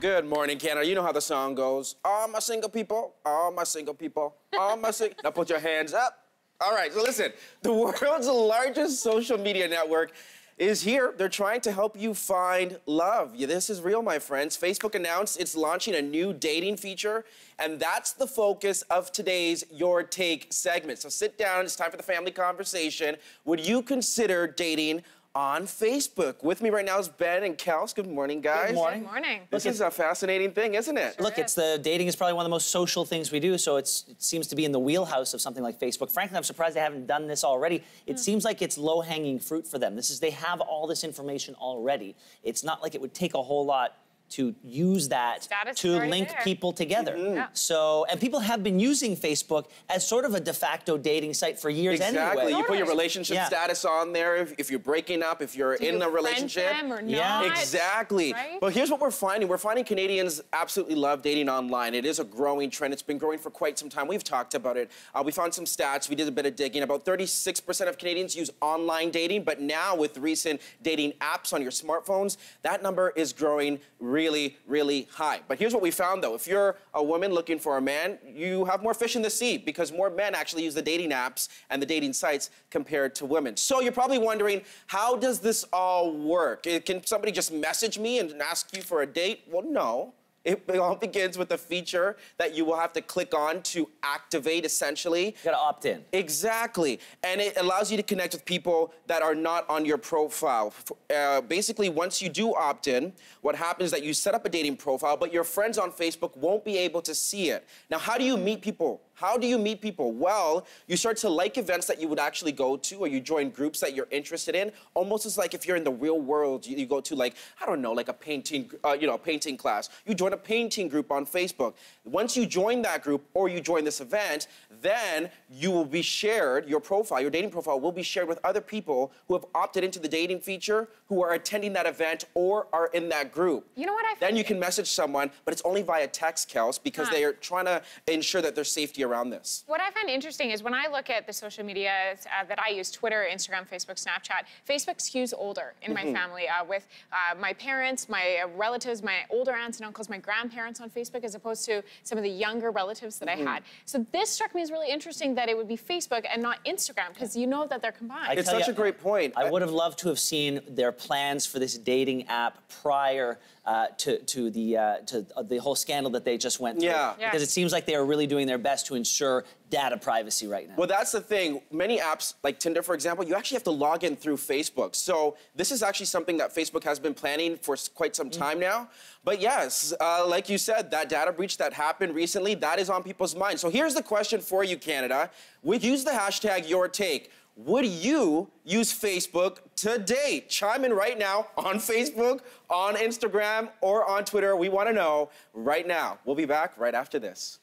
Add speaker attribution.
Speaker 1: Good morning, Canada. You know how the song goes. All my single people, all my single people, all my single. now put your hands up. All right, so listen. The world's largest social media network is here. They're trying to help you find love. Yeah, this is real, my friends. Facebook announced it's launching a new dating feature, and that's the focus of today's Your Take segment. So sit down, it's time for the family conversation. Would you consider dating on Facebook. With me right now is Ben and Kels. Good morning, guys.
Speaker 2: Good morning.
Speaker 3: Good morning.
Speaker 1: This is a fascinating thing, isn't it?
Speaker 2: Look, it's the dating is probably one of the most social things we do, so it's, it seems to be in the wheelhouse of something like Facebook. Frankly, I'm surprised they haven't done this already. It hmm. seems like it's low-hanging fruit for them. This is they have all this information already. It's not like it would take a whole lot to use that
Speaker 3: Status
Speaker 2: to
Speaker 3: already
Speaker 2: link
Speaker 3: there.
Speaker 2: people together.
Speaker 3: Yeah.
Speaker 2: So, and people have been using Facebook as sort of a de facto dating site for years
Speaker 1: Exactly.
Speaker 2: anyway.
Speaker 1: You put your relationship
Speaker 2: Yeah.
Speaker 1: status on there if, if you're breaking up, if you're
Speaker 3: Do
Speaker 1: in
Speaker 3: you
Speaker 1: a relationship.
Speaker 3: them or
Speaker 2: Yeah.
Speaker 1: Exactly.
Speaker 3: Right?
Speaker 1: But here's what we're finding. We're finding Canadians absolutely love dating online. It is a growing trend. It's been growing for quite some time. We've talked about it. Uh, we found some stats. We did a bit of digging. About 36% of Canadians use online dating, but now with recent dating apps on your smartphones, that number is growing really, really really high. But here's what we found though. If you're a woman looking for a man, you have more fish in the sea because more men actually use the dating apps and the dating sites compared to women. So you're probably wondering, how does this all work? Can somebody just message me and ask you for a date? Well, no. It all begins with a feature that you will have to click on to activate essentially.
Speaker 2: You gotta opt in.
Speaker 1: Exactly. And it allows you to connect with people that are not on your profile. Uh, basically, once you do opt in, what happens is that you set up a dating profile, but your friends on Facebook won't be able to see it. Now, how do you meet people? How do you meet people? Well, you start to like events that you would actually go to, or you join groups that you're interested in. Almost as like if you're in the real world, you, you go to like I don't know, like a painting, uh, you know, painting class. You join a painting group on Facebook. Once you join that group, or you join this event, then you will be shared. Your profile, your dating profile, will be shared with other people who have opted into the dating feature, who are attending that event or are in that group.
Speaker 3: You know what I
Speaker 1: Then you can message someone, but it's only via text, Kels, because
Speaker 3: Huh.
Speaker 1: they are trying to ensure that there's safety around this.
Speaker 3: What I find interesting is when I look at the social media uh, that I use Twitter, Instagram, Facebook, Snapchat Facebook skews older in
Speaker 1: Mm-hmm.
Speaker 3: my family uh, with uh, my parents, my uh, relatives, my older aunts and uncles, my grandparents on Facebook as opposed to some of the younger relatives that
Speaker 1: Mm-hmm.
Speaker 3: I had. So this struck me as really interesting that it would be Facebook and not Instagram because you know that they're combined.
Speaker 1: It's such
Speaker 2: you,
Speaker 1: a great point.
Speaker 2: I would have loved to have seen their plans for this dating app prior uh, to to the uh, to uh, the whole scandal that they just went through.
Speaker 1: Yeah.
Speaker 3: Yeah.
Speaker 2: Because it seems like they are really doing their best to ensure data privacy right now.
Speaker 1: Well, that's the thing. Many apps, like Tinder, for example, you actually have to log in through Facebook. So this is actually something that Facebook has been planning for quite some time now. But yes, uh, like you said, that data breach that happened recently, that is on people's minds. So here's the question for you, Canada. We use the hashtag Your Take. Would you use Facebook today? Chime in right now on Facebook, on Instagram, or on Twitter. We want to know right now. We'll be back right after this.